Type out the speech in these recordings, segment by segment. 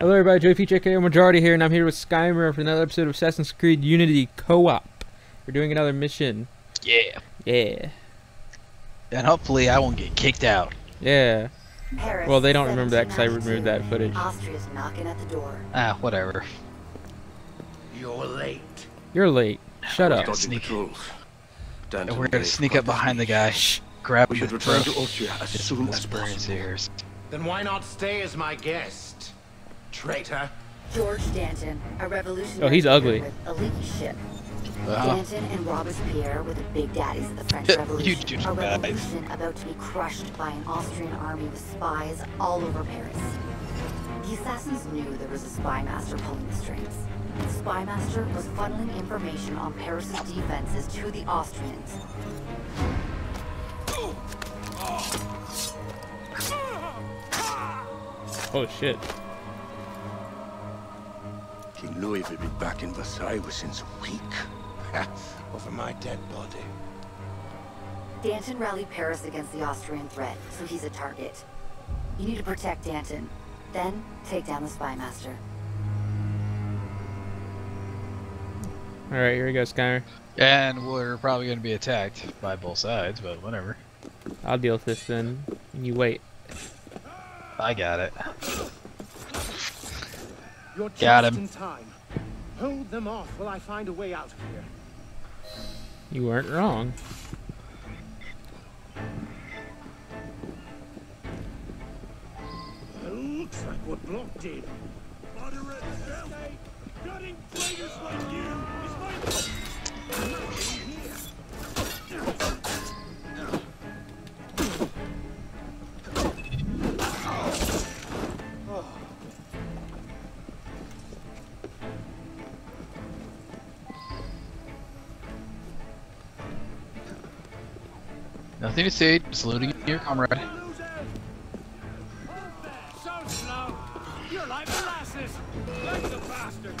Hello everybody, Joey PJK Majority here, and I'm here with Skymer for another episode of Assassin's Creed Unity Co-op. We're doing another mission. Yeah. Yeah. And hopefully I won't get kicked out. Yeah. Paris, Well, they don't remember that because I removed that footage. Austria's knocking at the door. Ah, whatever. You're late. You're late. Shut up. Dodging Dodging Sneak. patrols. And we're gonna sneak up behind the guy. Shh. Grab We his should return to Austria as soon as Whisper in his possible. ears. Then why not stay as my guest? Traitor. George Danton, a revolutionary. Oh, he's ugly. with a leaky ship. Uh-huh. Danton and Robespierre were the big daddies of the French You Revolution. two a guys. revolution about to be crushed by an Austrian army with spies all over Paris. The assassins knew there was a spy master pulling the strings. The spy master was funneling information on Paris's defenses to the Austrians. Oh shit. King Louis will be back in Versailles within a week. Over my dead body. Danton rallied Paris against the Austrian threat, so he's a target. You need to protect Danton, then take down the spy master. Alright, here we go, Skymer. And we're probably gonna be attacked by both sides, but whatever. I'll deal with this then. You wait. I got it. You're Got him. in time. Hold them off while I find a way out of here. You weren't wrong. Well, looks like what Block did. Moderate hell. Gutting traitors like you is my... Nothing to say, saluting your comrade. So slow. You're like molasses. Like the bastard.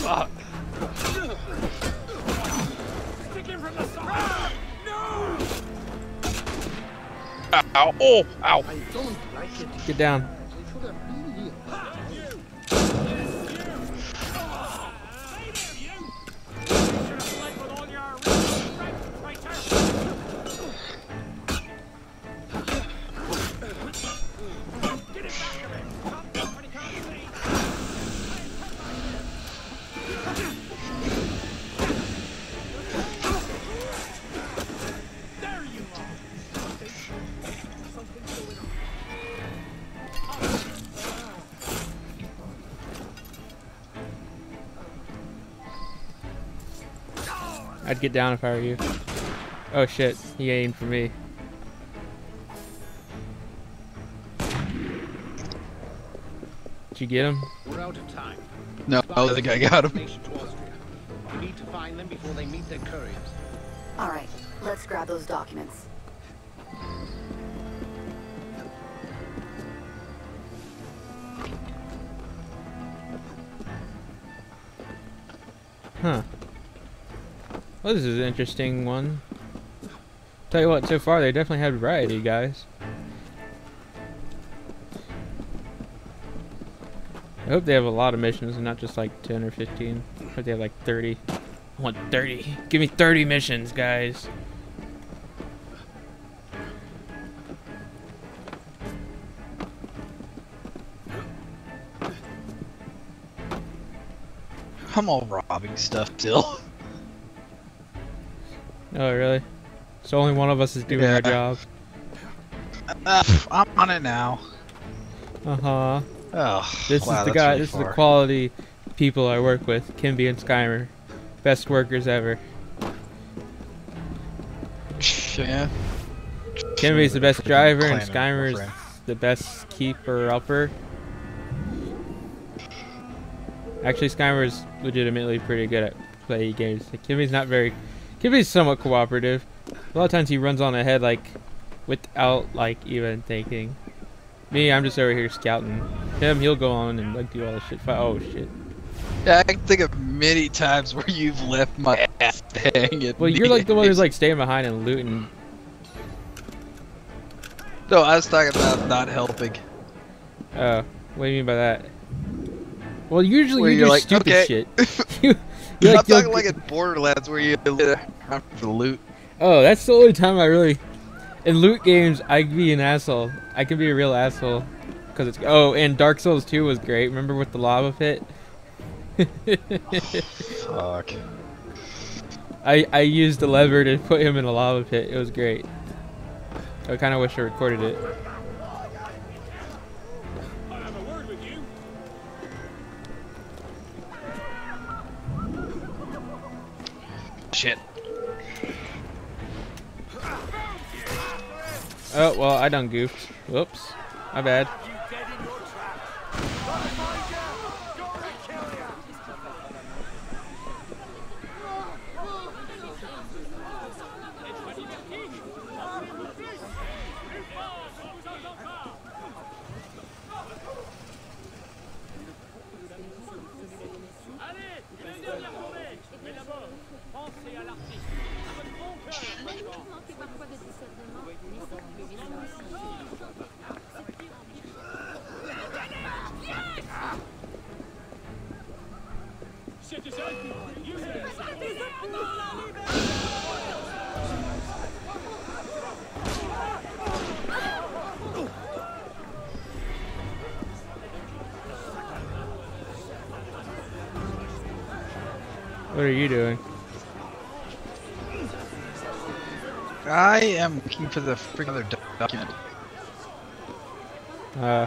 Fuck. Stick him from the side. No! Ow! Oh! Ow! I don't like it. Get down. Get down if I were you. Oh shit, he aimed for me. Did you get him? We're out of time. No, I think I got him. Nation to Austria. We need to find them before they meet their couriers. Alright, let's grab those documents. Well, this is an interesting one. Tell you what, so far they definitely had variety, guys. I hope they have a lot of missions and not just like 10 or 15. I hope they have like 30. I want 30. Give me 30 missions, guys. I'm all robbing stuff still. Oh, really? So only one of us is doing Yeah. our job. Ah, I'm on it now. Uh-huh. Oh, This wow, is the guy, really this is the quality people I work with. Kimby and Skymer. Best workers ever. Yeah. Kimby's the best driver and Skymer's the best keeper upper. Actually, Skymer's legitimately pretty good at playing games. Like, Kimmy's not very. Kimmy's somewhat cooperative. A lot of times he runs on ahead like without like even thinking. Me, I'm just over here scouting. Him, he'll go on and like do all the shit. Oh shit. Yeah, I can think of many times where you've left my ass hanging. Well, you're like the one who's like staying behind and looting. No, I was talking about not helping. Oh, what do you mean by that? Well, usually Where you you're do like, stupid okay. shit. you, you I'm like, talking like in Borderlands where you around for the loot. oh, that's the only time I really. In loot games, I can be an asshole. I can be a real asshole. Cause it's oh, and Dark Souls 2 was great. Remember with the lava pit? Fuck. I I used the lever to put him in a lava pit. It was great. I kind of wish I recorded it. Shit. Oh well, I done goofed. Whoops, my bad. You dead in your tracks. Gotta find you. Gotta kill you. Allez, une dernière journée. Mais d'abord, pensez à l'artiste. À votre bon cœur, maintenant. Citizen, use it. What are you doing? I am looking for the freaking other document. Uh.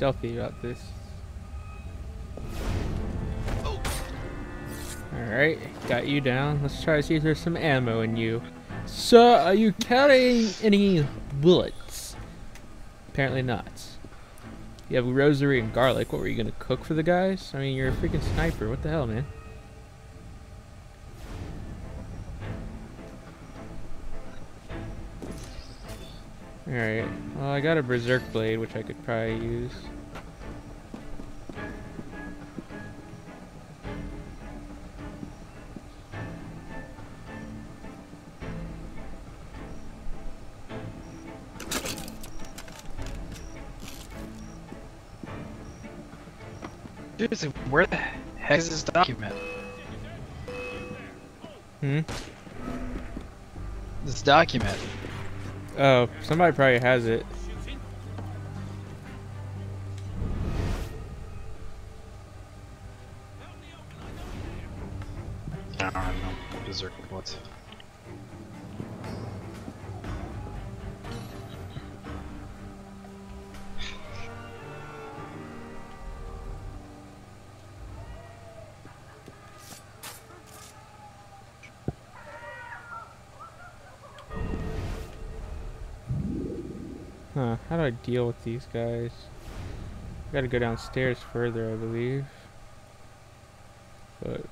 Stealthy about this. Alright, got you down. Let's try to see if there's some ammo in you. Sir, are you carrying any bullets? Apparently not. You have rosary and garlic. What were you gonna cook for the guys? I mean, you're a freaking sniper. What the hell, man? Alright. Well, I got a berserk blade, which I could probably use. Seriously, where the heck is this document? Hmm? This document. Oh, somebody probably has it. Huh, how do I deal with these guys? I gotta go downstairs further, I believe. But.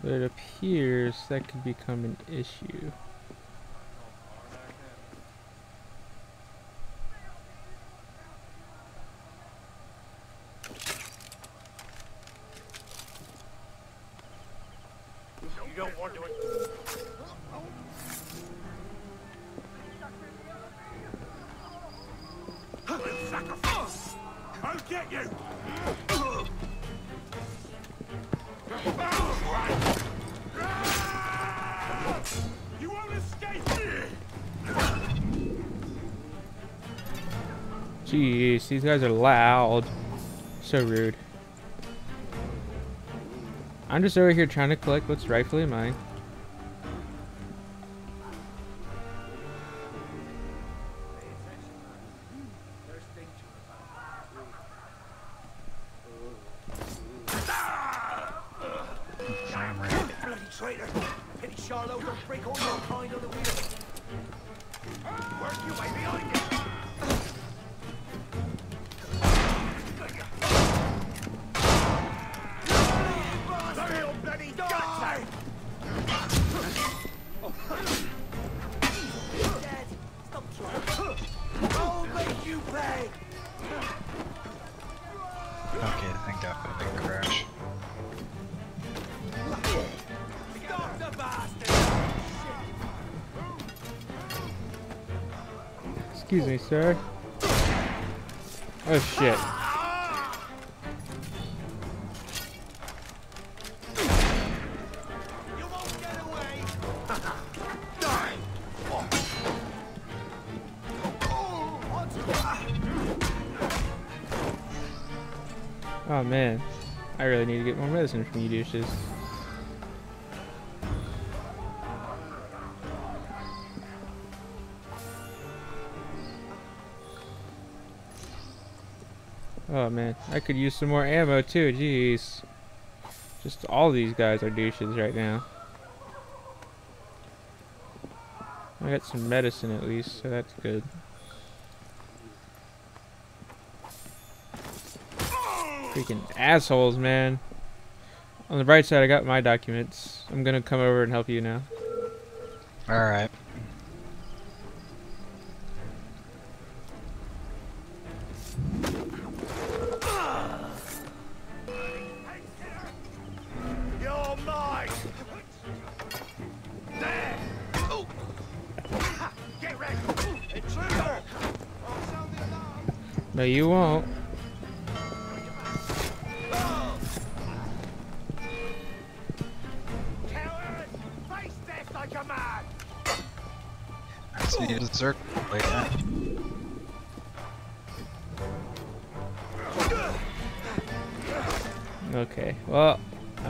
But it appears that could become an issue. These guys are loud. So rude. I'm just over here trying to collect what's rightfully mine. I need to get more medicine from you douches. Oh man, I could use some more ammo too, jeez. Just all these guys are douches right now. I got some medicine at least, so that's good. Freaking assholes, man. On the bright side, I got my documents. I'm gonna come over and help you now. Alright. You're mine! There! Get ready! Intruder! I'll sound the alarm! No, you won't.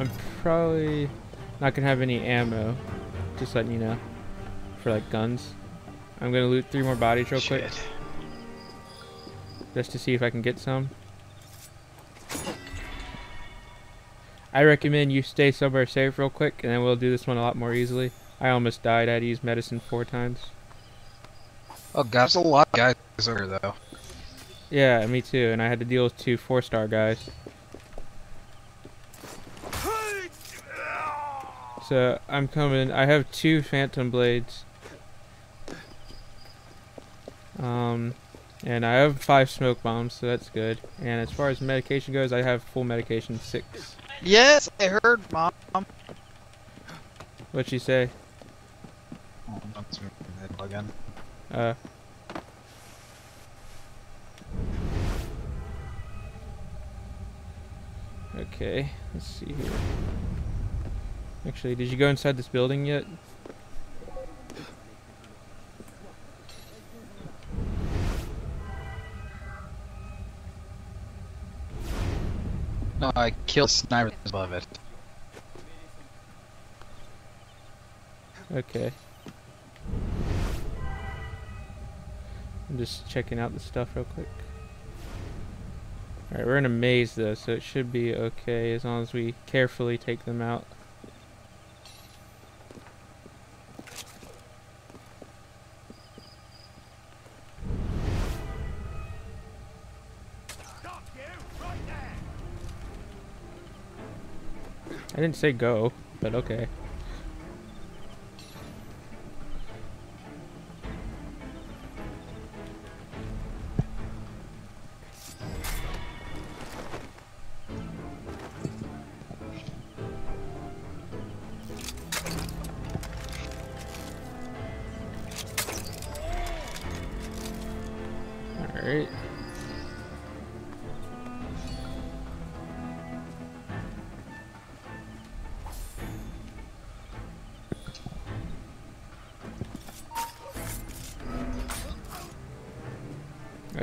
I'm probably not gonna have any ammo. Just letting you know. For like guns. I'm gonna loot three more bodies real quick. Just to see if I can get some. I recommend you stay somewhere safe real quick and then we'll do this one a lot more easily. I almost died. I had to use medicine four times. Oh god, there's a lot of guys over though. Yeah, me too. And I had to deal with two four star guys. So I'm coming. I have two phantom blades. Um, and I have five smoke bombs, so that's good. And as far as medication goes, I have full medication six. Yes, I heard, Mom. What'd she say? Oh, don't zoom again. Uh. Okay, let's see here. Actually, did you go inside this building yet? No, I killed snipers above it. Okay. I'm just checking out the stuff real quick. Alright, we're in a maze though, so it should be okay as long as we carefully take them out. Stop you! Right there! I didn't say go, but okay.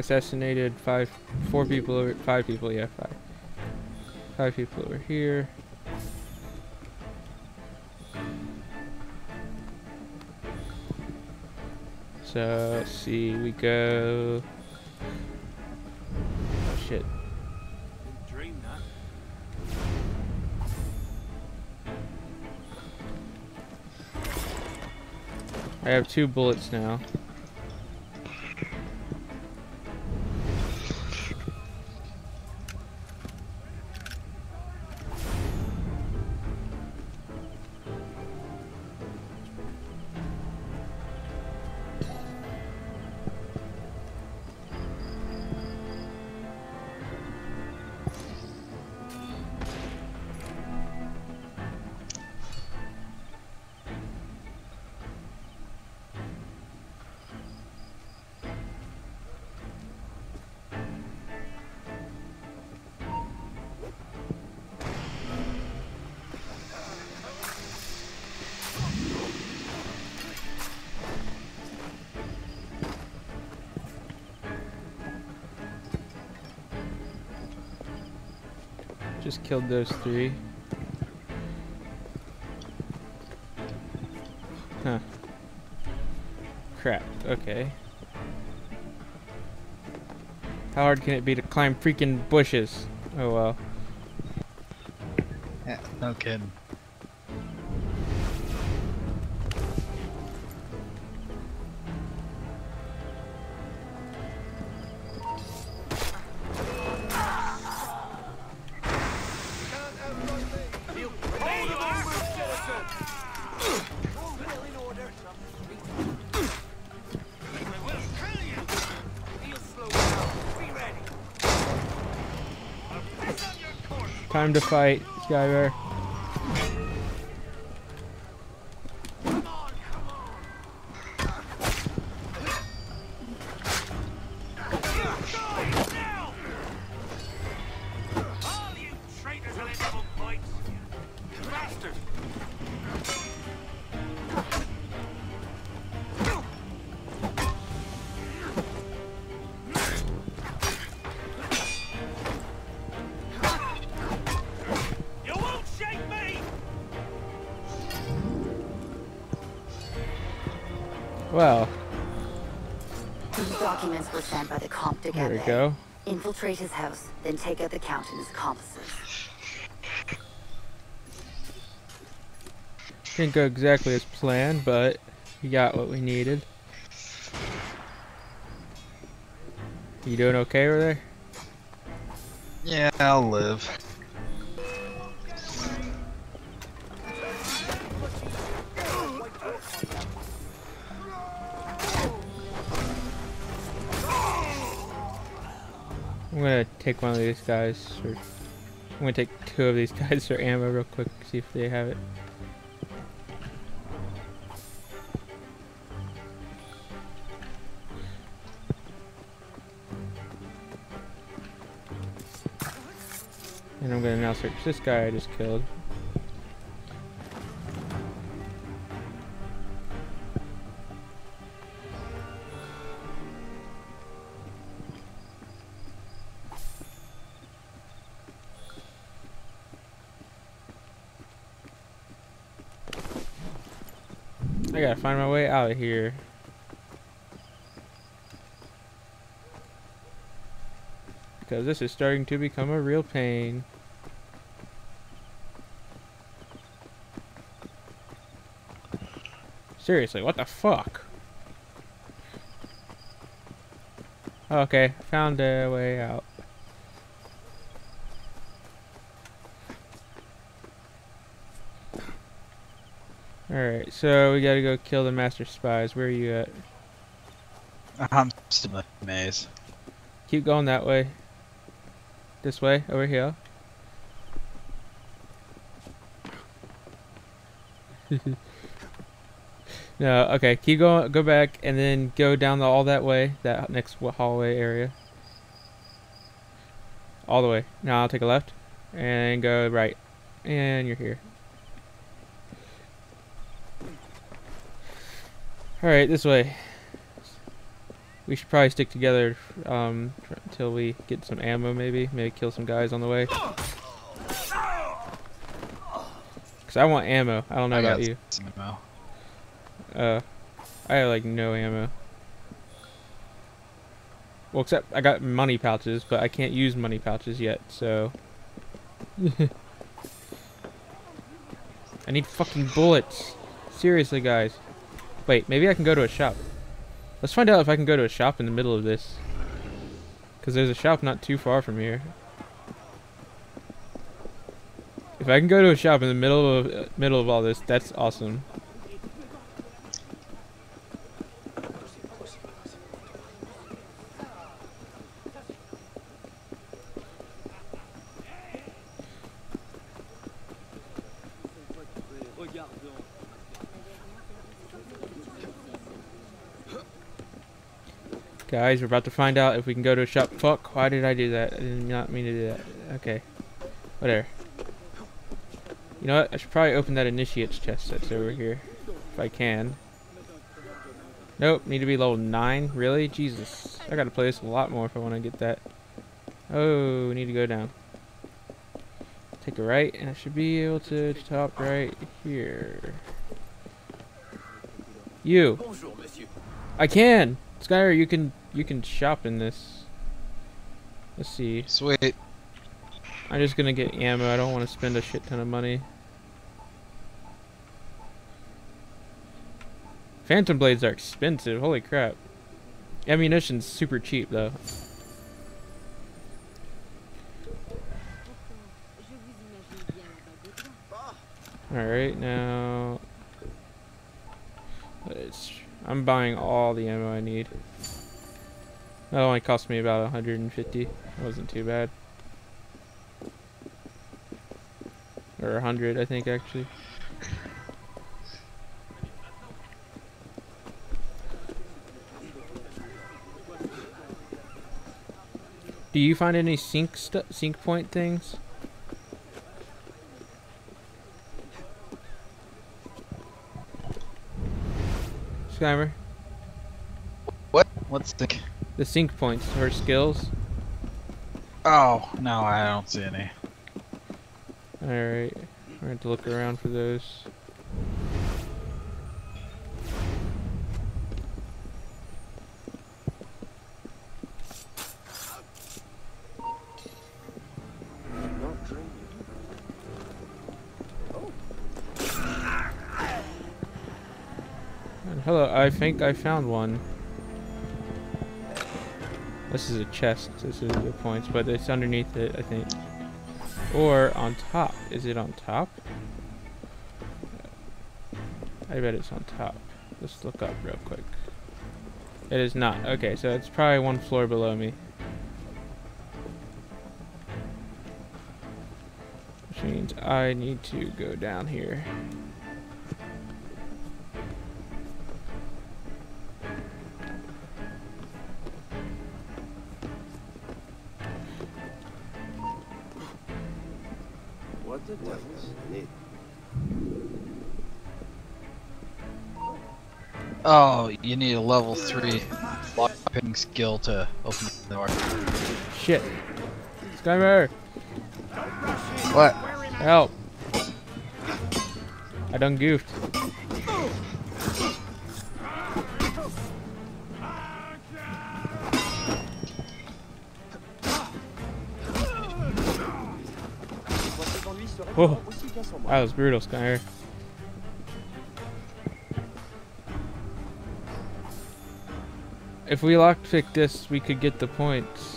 Assassinated five, four people, over, five people, yeah, five. Five people over here. So, let's see, we go... Oh, shit. I have two bullets now. Killed those three. Huh. Crap, okay. How hard can it be to climb freaking bushes? Oh well. Yeah, no kidding. Time to fight, Skybear. Well, These documents were sent by the Comte de there we go. Infiltrate his house, then take out the Count and his accomplices. Didn't go exactly as planned, but we got what we needed. You doing okay over there? Yeah, I'll live. I'm gonna take one of these guys, or I'm gonna take two of these guys for ammo real quick, see if they have it. And I'm gonna now search this guy I just killed. Find my way out of here. Because this is starting to become a real pain. Seriously, what the fuck? Okay, found a way out. Alright, so we gotta go kill the master spies. Where are you at? I'm still in the maze. Keep going that way. This way, over here. no, okay. Keep going. Go back and then go down the, all that way. That next hallway area. All the way. Now I'll take a left and go right, and you're here. All right, this way. We should probably stick together um, until we get some ammo, maybe. Maybe kill some guys on the way. Cause I want ammo. I don't know I about got you. some ammo. Uh, I have like no ammo. Well, except I got money pouches, but I can't use money pouches yet, so. I need fucking bullets. Seriously, guys. Wait, maybe I can go to a shop. Let's find out if I can go to a shop in the middle of this. Because there's a shop not too far from here. If I can go to a shop in the middle of uh, middle of all this, that's awesome. Guys, we're about to find out if we can go to a shop. Fuck, why did I do that? I did not mean to do that. Okay. Whatever. You know what? I should probably open that initiate's chest that's over here. If I can. Nope, need to be level 9? Really? Jesus. I gotta play this a lot more if I want to get that. Oh, we need to go down. Take a right, and I should be able to top right here. You! I can! Skyler, you can you can shop in this. Let's see. Sweet. I'm just gonna get ammo. I don't want to spend a shit ton of money. Phantom blades are expensive. Holy crap. Ammunition's super cheap though. Alright, now... I'm buying all the ammo I need. That only cost me about 150. It wasn't too bad. Or 100, I think, actually. Do you find any sync sync point things? Skymer, What? What's the? The sync points her skills. Oh no, I don't see any. Alright, we're going to look around for those. And hello, I think I found one. This is a chest. This is the points, but it's underneath it, I think. Or on top. Is it on top? I bet it's on top. Let's look up real quick. It is not. Okay, so it's probably one floor below me. Which means I need to go down here. You need a level three lockpicking skill to open the door. Shit. Skymer! What? Help! I done goofed. Whoa. Oh. That was brutal, Skyler. If we lockpick this, we could get the points.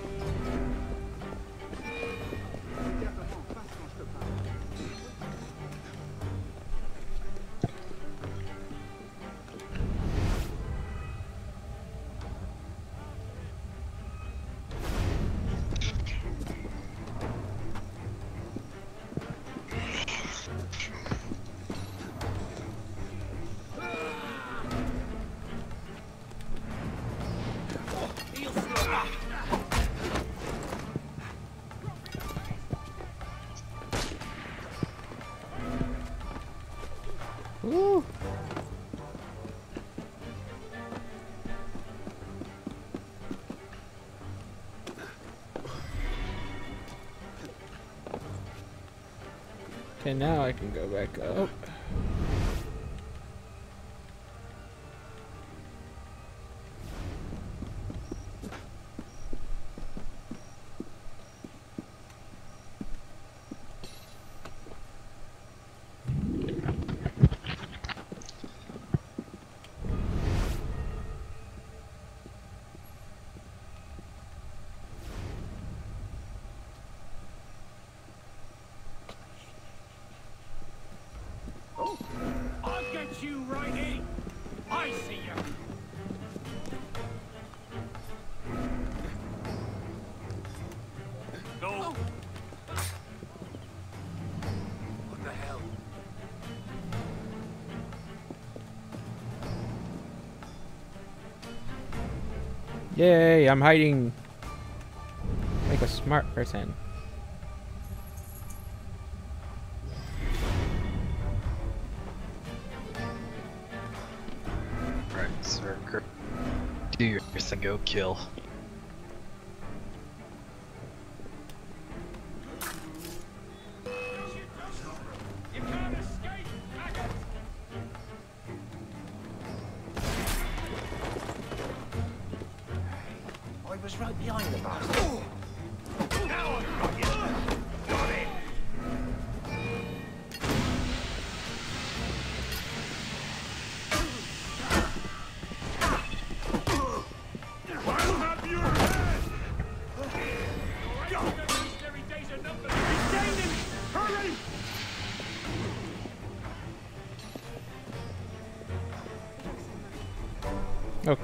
Okay, now I can go back up. I'll Yay, I'm hiding like a smart person. Right, Berserker. Do your thing, go kill.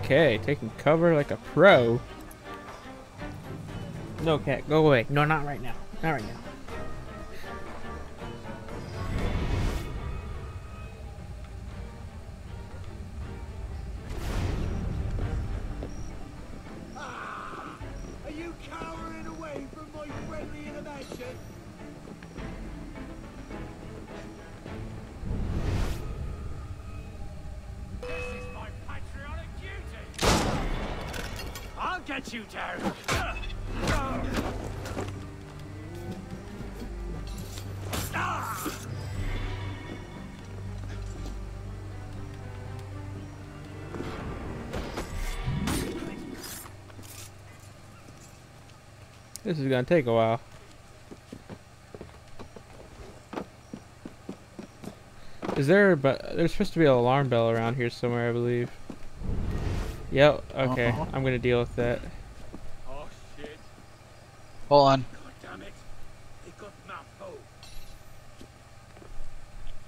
Okay, taking cover like a pro. No, cat, go away. No, not right now. Not right now. Ah, are you cowering away from my friendly intervention? Get you down. This is gonna take a while. Is there but there's supposed to be an alarm bell around here somewhere, I believe. Yep, okay. Uh-huh. I'm gonna deal with that. Oh shit. Hold on. God damn it. They got my.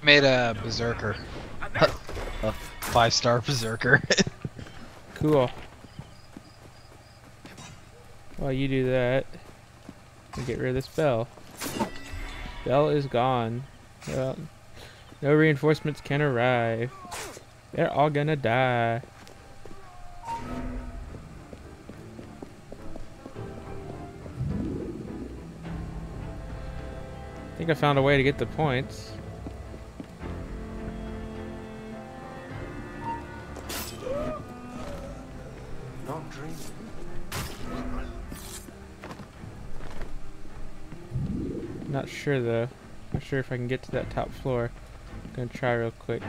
Made a berserker. A five star berserker. Cool. While you do that, and get rid of this bell. Bell is gone. Well, no reinforcements can arrive. They're all gonna die. Think I found a way to get the points. Not. Not sure though. Not sure if I can get to that top floor. gonna try real quick.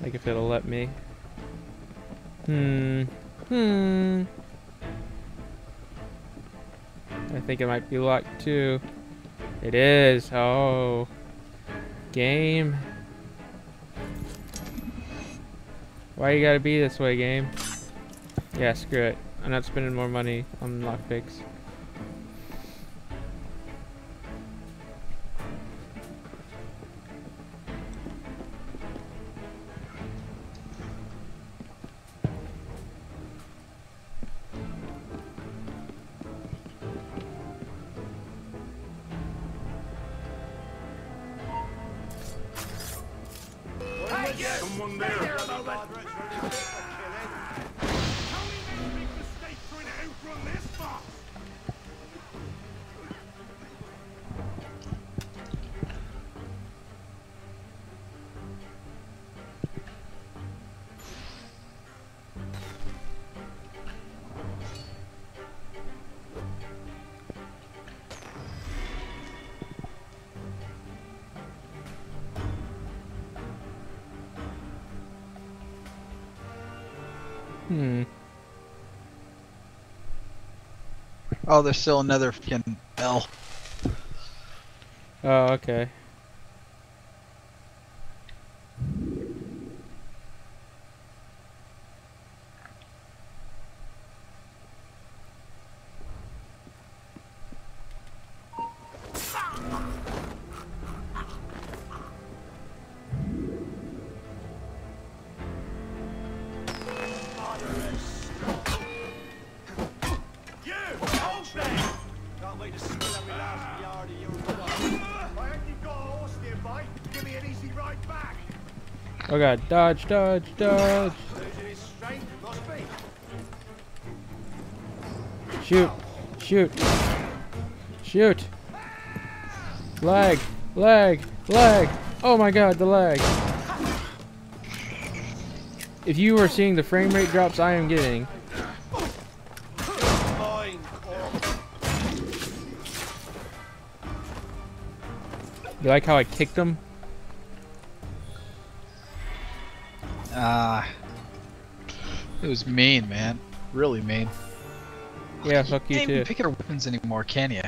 Like if it'll let me. Hmm. Hmm. I think it might be locked too. It is. Oh. Game. Why you gotta be this way, game? Yeah, screw it. I'm not spending more money on lockpicks. Hmm. Oh, there's still another fucking L. Oh, okay. Oh god, dodge, dodge, dodge. Shoot, shoot, shoot. Lag, lag, lag. Oh my god, the lag. If you are seeing the frame rate drops I am getting, you like how I kicked them? Ah. it was mean, man. Really mean. Yeah, fuck you can't too. even pick up weapons anymore, can you?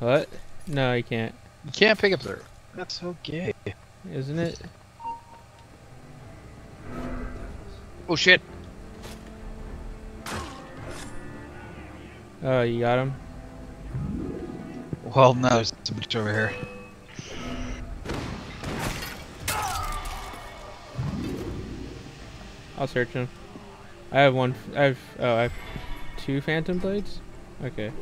What? No, you can't. You can't pick up their. That's so gay. Isn't it? Oh shit. Oh, you got him? Well, no, there's a bitch over here. I'll search him. I have one. I have. Oh, I have two phantom blades. Okay.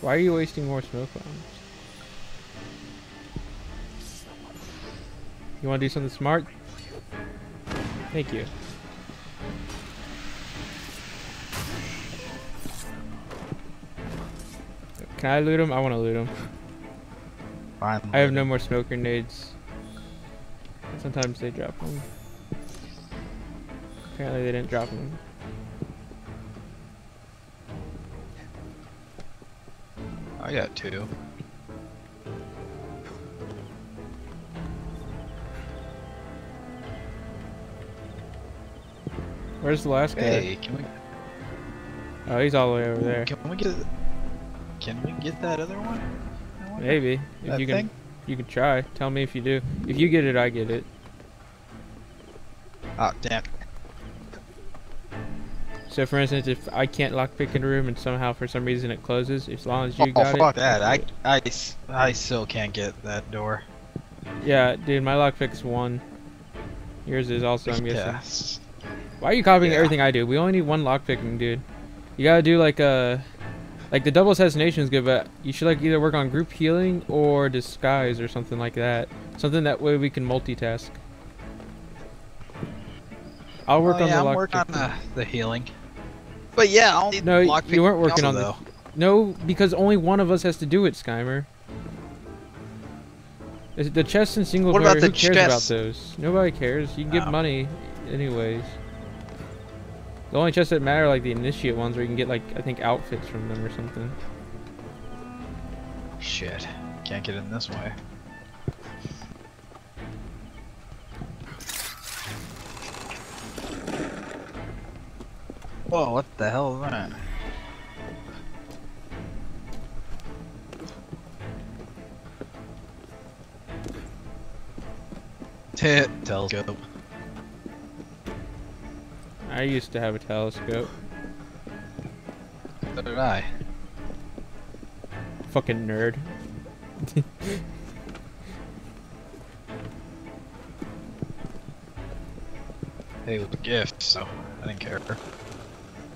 Why are you wasting more smoke bombs? You want to do something smart? Thank you. Can I loot him? I want to loot him. Fine. I have no more smoke grenades. Sometimes they drop them. Apparently they didn't drop them. I got two. Where's the last guy? Can we Oh, he's all the way over there. can we get can we get that other one? Maybe. If That you can thing? you can try. Tell me if you do. If you get it, I get it. Ah, damn. So for instance, if I can't lockpick in a room and somehow for some reason it closes, as long as you oh, got fuck it. that. I, I, I still can't get that door. Yeah, dude, my lockpick's one. Yours is also, I'm guessing. Yes. Why are you copying Yeah. everything I do? We only need one lockpicking, dude. You gotta do like a, like the double assassination is good, but you should like either work on group healing or disguise or something like that. Something that way we can multitask. I'll work oh, on yeah, the I'm working on the, the healing. But yeah, I'll need No, lockpick you weren't working on the- though. No, because only one of us has to do it, Skymerr. Is it the chest and single What about the who cares about those? Nobody cares. You can get Oh. money anyways. The only chests that matter are like the initiate ones where you can get like I think outfits from them or something. Shit. Can't get in this way. Whoa, what the hell is that? Tit telescope. I used to have a telescope. So did I. Fucking nerd. Hey, it was a gift, so I didn't care.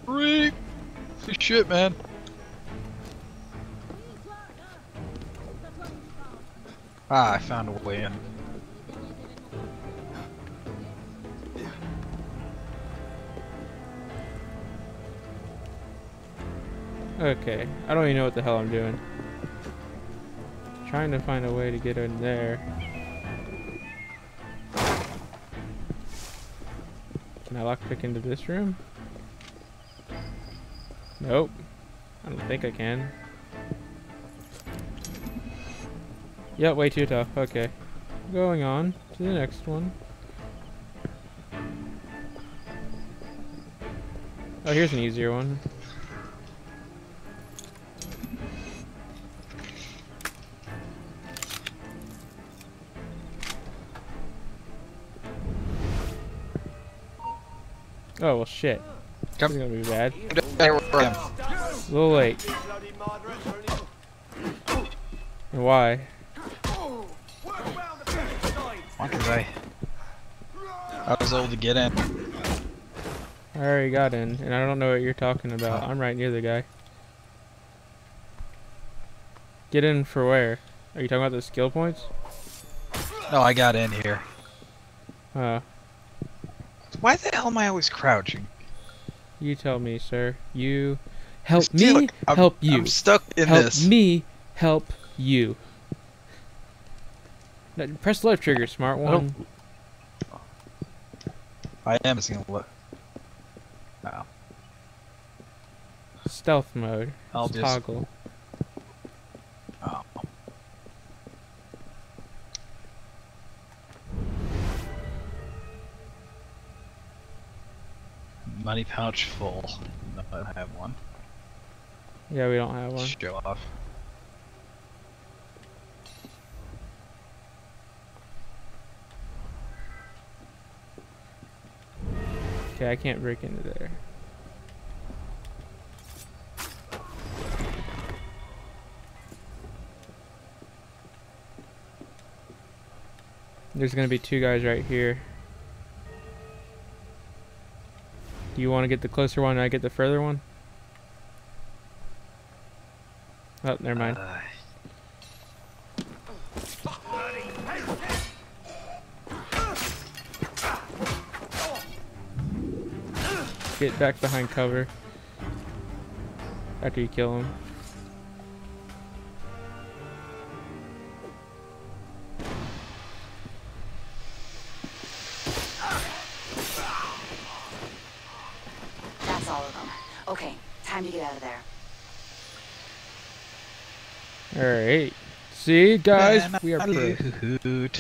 Freak! Good shit, man. Ah, I found a way in. Okay, I don't even know what the hell I'm doing. Trying to find a way to get in there. Can I lockpick into this room? Nope. I don't think I can. Yep, way too tough. Okay. Going on to the next one. Oh, here's an easier one. Oh, well, shit. This is gonna be bad. There where I am. A little late. Bloody murderers, And why? Work around the back side. Why? Cause I, I was able to get in. I already got in, and I don't know what you're talking about. I'm right near the guy. Get in for where? Are you talking about the skill points? No, I got in here. Uh, Why the hell am I always crouching? You tell me, sir. You help Still, me I'm- help you. I'm stuck in help this. me help you. No, press left trigger, smart one. I am seeing what. Oh, Stealth mode. I'll Just just. toggle. Money pouch full. No, I don't have one. Yeah, we don't have one. Show off. Okay, I can't break into there. There's gonna be two guys right here. Do you want to get the closer one and I get the further one? Oh, never mind. Uh, Get back behind cover. After you kill him. Okay, time to get out of there. Alright. See, guys, man, we are I'm pros.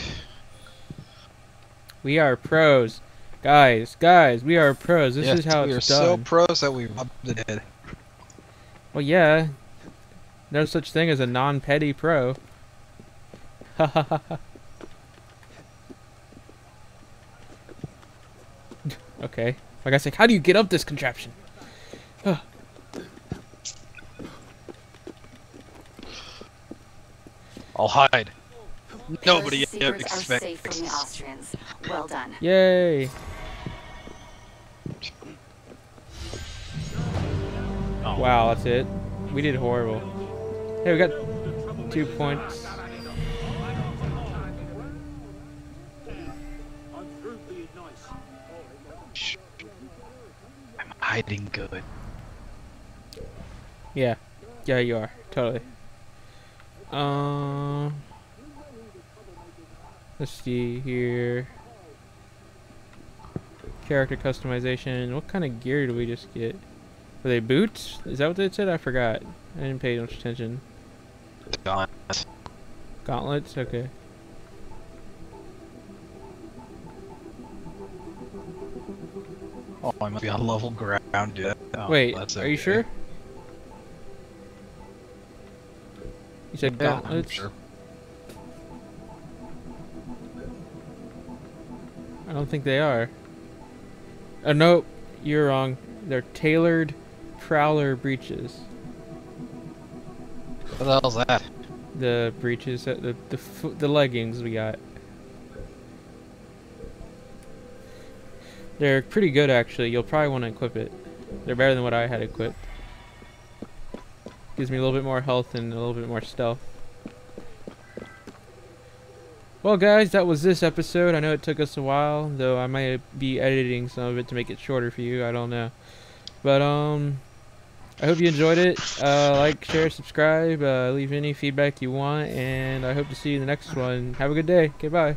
We are pros. Guys, guys, we are pros. This Yes, is how it's done. we are so pros that we robbed the dead. well, yeah. No such thing as a non-petty pro. Ha ha ha okay. Like I said, how do you get up this contraption? I'll hide. Nobody Paris' secrets expects. safe from the Austrians. Well done. Yay! Oh. Wow, that's it. We did horrible. Hey, we got two points. I'm hiding good. Yeah. Yeah, you are. Totally. Um. Let's see here. Character customization. What kind of gear do we just get? Were they boots? Is that what they said? I forgot. I didn't pay much attention. Gone. Gauntlets? Okay. Oh, I must be on level ground, dude. Oh, Wait, are you sure? You said Yeah, I'm gauntlets? sure. I don't think they are. Oh, no, you're wrong. They're tailored prowler breeches. What the hell's that? The breeches, uh, the the fo- the leggings we got. They're pretty good actually. You'll probably want to equip it. They're better than what I had equipped. Gives me a little bit more health and a little bit more stealth. Well, guys, that was this episode. I know it took us a while, though I might be editing some of it to make it shorter for you. I don't know. But, um, I hope you enjoyed it. Uh, like, share, subscribe, uh, leave any feedback you want, and I hope to see you in the next one. Have a good day. Okay, bye.